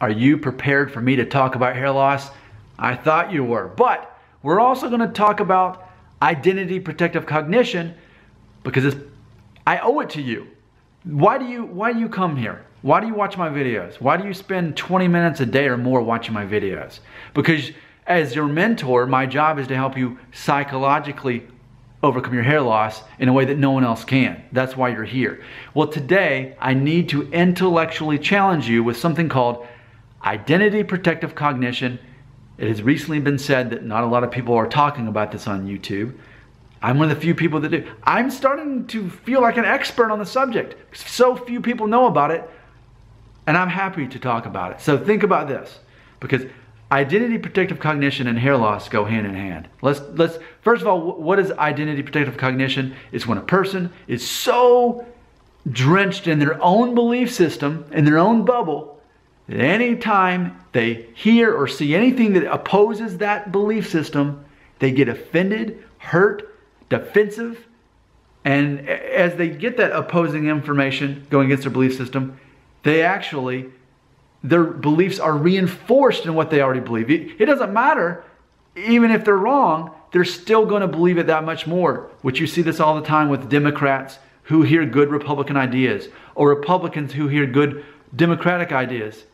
Are you prepared for me to talk about hair loss? I thought you were. But we're also going to talk about identity protective cognition because I owe it to you. Why do you why do you come here? Why do you watch my videos? Why do you spend 20 minutes a day or more watching my videos? Because as your mentor, my job is to help you psychologically overcome your hair loss in a way that no one else can. That's why you're here. Well, today I need to intellectually challenge you with something called Identity protective cognition. It has recently been said that not a lot of people are talking about this on YouTube. I'm one of the few people that do. I'm starting to feel like an expert on the subject. So few people know about it, and I'm happy to talk about it. So think about this, because identity protective cognition and hair loss go hand in hand. Let's let's first of all, what is identity protective cognition? It's when a person is so drenched in their own belief system, in their own bubble, anytime they hear or see anything that opposes that belief system, they get offended, hurt, defensive, and as they get that opposing information going against their belief system, they actually, their beliefs are reinforced in what they already believe. It, it doesn't matter, even if they're wrong, they're still going to believe it that much more. Which you see this all the time with Democrats who hear good Republican ideas or Republicans who hear good Democratic ideas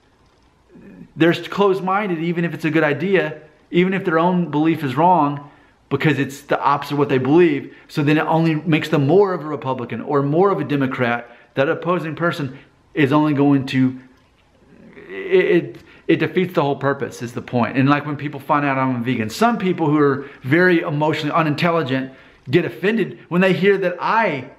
they're closed minded, even if it's a good idea, even if their own belief is wrong, because it's the opposite of what they believe. So then it only makes them more of a Republican or more of a Democrat. That opposing person is only going to, it, it, it defeats the whole purpose, is the point. And like when people find out I'm a vegan, some people who are very emotionally unintelligent get offended when they hear that I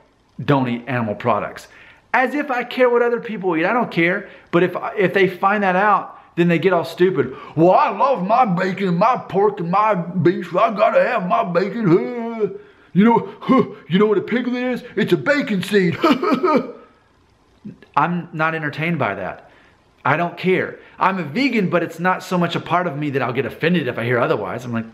don't eat animal products. As if I care what other people eat. I don't care. But if, if they find that out, then they get all stupid. Well, I love my bacon, my pork, and my beef. I gotta have my bacon. You know, you know what a piglet is? It's a bacon seed. I'm not entertained by that. I don't care. I'm a vegan, but it's not so much a part of me that I'll get offended if I hear otherwise. I'm like,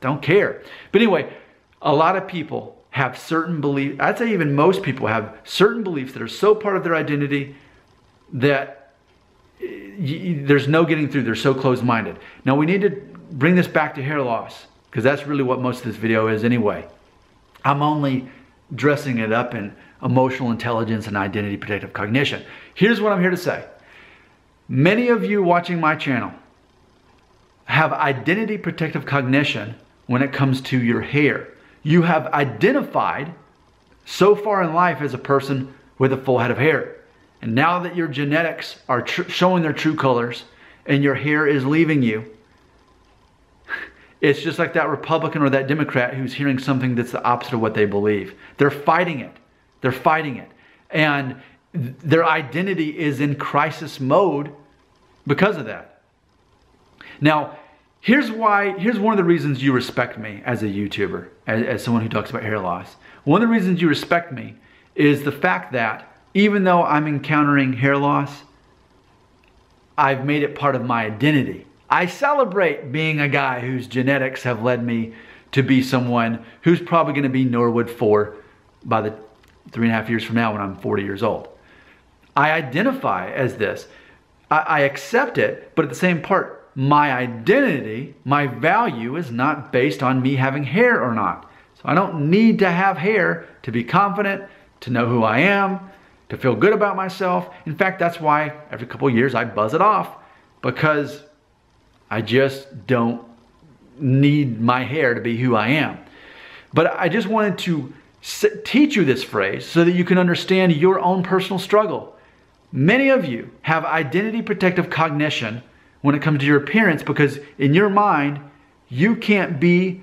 don't care. But anyway, a lot of people have certain beliefs. I'd say even most people have certain beliefs that are so part of their identity that eh, there's no getting through. They're so closed-minded. Now we need to bring this back to hair loss because that's really what most of this video is anyway. I'm only dressing it up in emotional intelligence and identity protective cognition. Here's what I'm here to say. Many of you watching my channel have identity protective cognition when it comes to your hair. You have identified so far in life as a person with a full head of hair. And now that your genetics are tr- showing their true colors and your hair is leaving you, it's just like that Republican or that Democrat who's hearing something that's the opposite of what they believe. They're fighting it. They're fighting it. And their identity is in crisis mode because of that. Now, here's why, here's one of the reasons you respect me as a YouTuber, as, as someone who talks about hair loss. One of the reasons you respect me is the fact that even though I'm encountering hair loss, I've made it part of my identity. I celebrate being a guy whose genetics have led me to be someone who's probably going to be Norwood 4 by the three and a half years from now when I'm 40 years old. I identify as this. I, I accept it, but at the same part, my identity, my value is not based on me having hair or not. So I don't need to have hair to be confident, to know who I am, to feel good about myself. In fact, that's why every couple years I buzz it off because I just don't need my hair to be who I am. But I just wanted to teach you this phrase so that you can understand your own personal struggle. Many of you have identity protective cognition when it comes to your appearance because in your mind, you can't be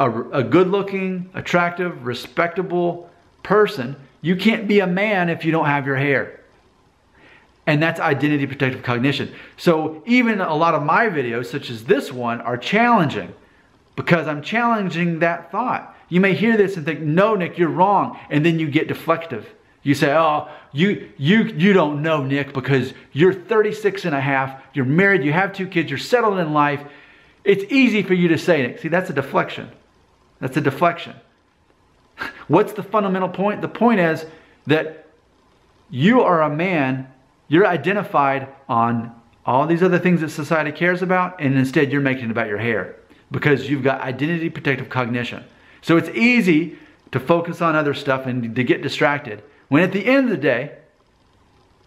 a, a good looking, attractive, respectable person you can't be a man if you don't have your hair. And that's identity protective cognition. So even a lot of my videos, such as this one, are challenging because I'm challenging that thought. You may hear this and think, no, Nick, you're wrong. And then you get deflective. You say, oh, you, you, you don't know, Nick, because you're 36 and a half, you're married, you have two kids, you're settled in life. It's easy for you to say, Nick. See, that's a deflection. That's a deflection. What's the fundamental point? The point is that you are a man, you're identified on all these other things that society cares about, and instead you're making it about your hair because you've got identity protective cognition. So it's easy to focus on other stuff and to get distracted. When at the end of the day,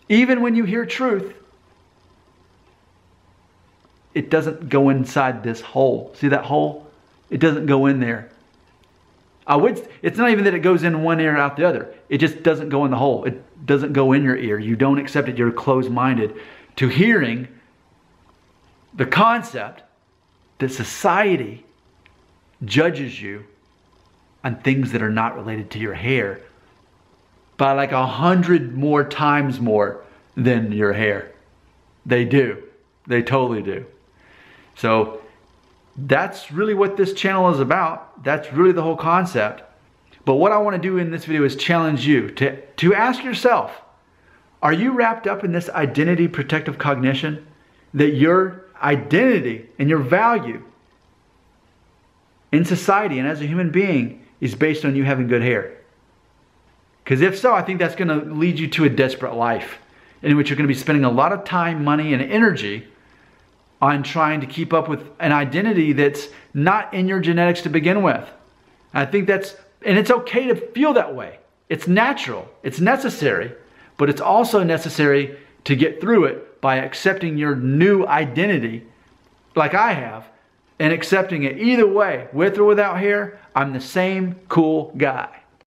even when you hear truth, it doesn't go inside this hole. See that hole? It doesn't go in there. I would, it's not even that it goes in one ear and out the other. It just doesn't go in the hole. It doesn't go in your ear. You don't accept it. You're closed minded to hearing the concept that society judges you on things that are not related to your hair by like a hundred more times more than your hair. They do. They totally do. So that's really what this channel is about. That's really the whole concept. But what I want to do in this video is challenge you to, to ask yourself, are you wrapped up in this identity protective cognition that your identity and your value in society and as a human being is based on you having good hair? Because if so, I think that's going to lead you to a desperate life in which you're going to be spending a lot of time, money, and energy on trying to keep up with an identity that's not in your genetics to begin with. I think that's, and it's okay to feel that way. It's natural, it's necessary, but it's also necessary to get through it by accepting your new identity, like I have, and accepting it either way, with or without hair. I'm the same cool guy.